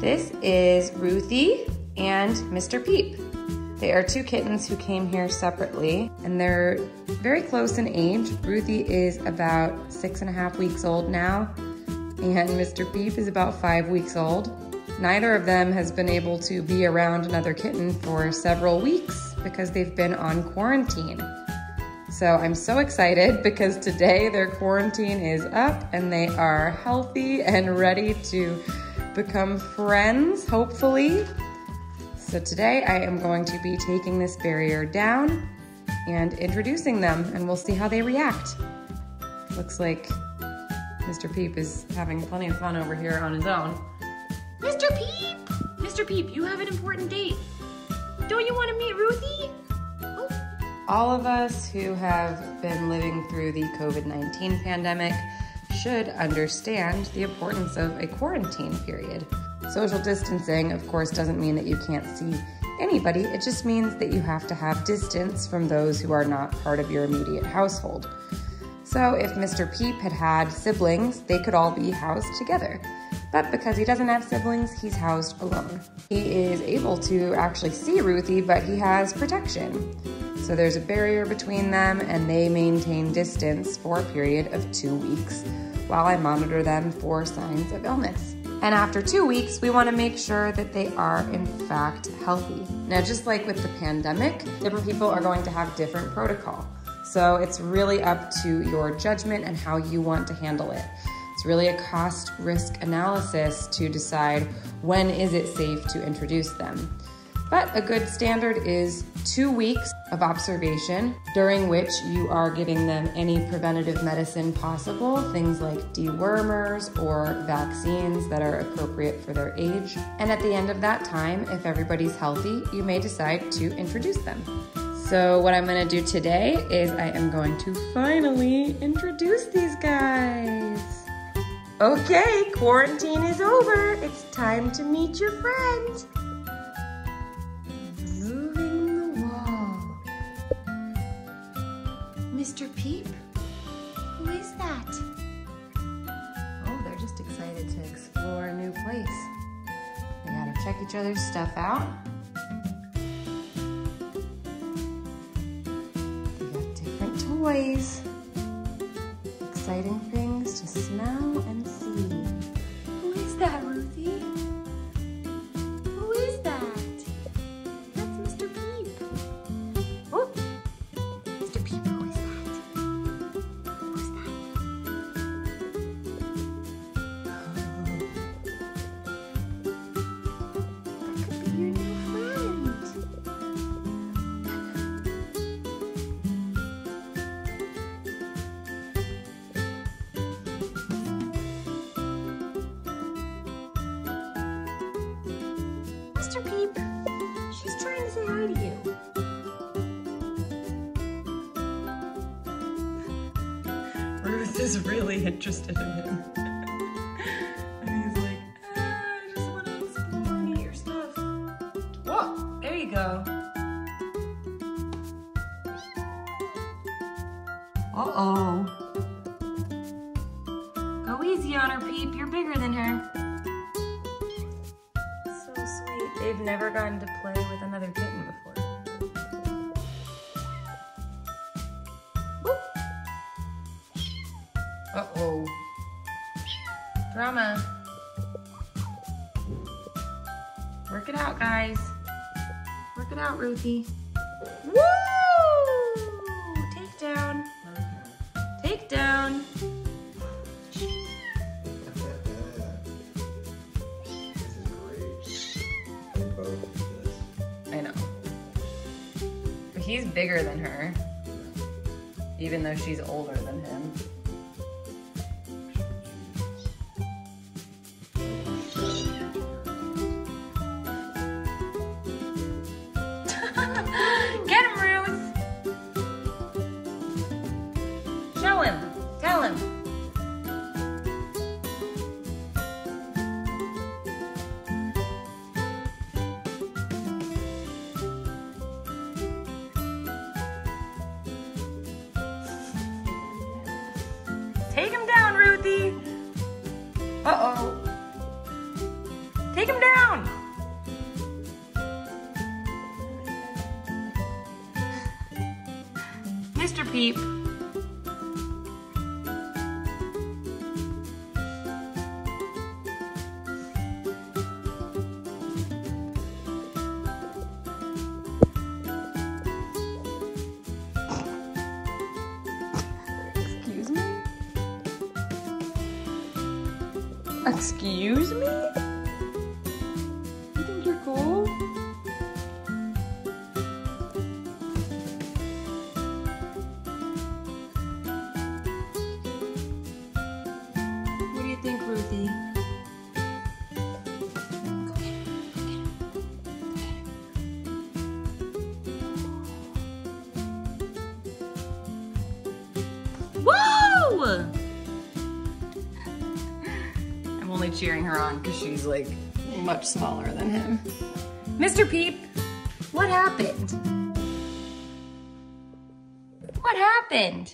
This is Ruthie and Mr. Peep. They are two kittens who came here separately and they're very close in age. Ruthie is about six and a half weeks old now and Mr. Peep is about five weeks old. Neither of them has been able to be around another kitten for several weeks because they've been on quarantine. So I'm so excited because today their quarantine is up and they are healthy and ready to become friends, hopefully. So today I am going to be taking this barrier down and introducing them and we'll see how they react. Looks like Mr. Peep is having plenty of fun over here on his own. Mr. Peep! Mr. Peep, you have an important date. Don't you want to meet Ruthie? Oh. All of us who have been living through the COVID-19 pandemic should understand the importance of a quarantine period. Social distancing, of course, doesn't mean that you can't see anybody. It just means that you have to have distance from those who are not part of your immediate household. So if Mr. Peep had had siblings, they could all be housed together. But because he doesn't have siblings, he's housed alone. He is able to actually see Ruthie, but he has protection. So there's a barrier between them and they maintain distance for a period of two weeks while I monitor them for signs of illness. And after two weeks, we wanna make sure that they are in fact healthy. Now, just like with the pandemic, different people are going to have different protocol. So it's really up to your judgment and how you want to handle it. It's really a cost risk analysis to decide when is it safe to introduce them. But a good standard is two weeks of observation during which you are giving them any preventative medicine possible, things like dewormers or vaccines that are appropriate for their age. And at the end of that time, if everybody's healthy, you may decide to introduce them. So what I'm gonna do today is I am going to finally introduce these guys. Okay, quarantine is over. It's time to meet your friend. Moving the wall. Mr. Peep? Who is that? Oh, they're just excited to explore a new place. They gotta check each other's stuff out. They got different toys. Exciting things to smell and see. Mr. Peep, she's trying to say hi to you. Ruth is really interested in him. and he's like, ah, I just want to explore and eat your stuff. Whoa, there you go. Uh-oh. Go easy on her, Peep. You're bigger than her. They've never gotten to play with another kitten before. Uh-oh. Drama. Work it out, guys. Work it out, Ruthie. Woo! Take down. Take down. He's bigger than her. Even though she's older than him. Uh-oh. Take him down! Mr. Peep. Excuse me? I'm only cheering her on because she's like much smaller than him. Mm-hmm. Mr. Peep, what happened? What happened?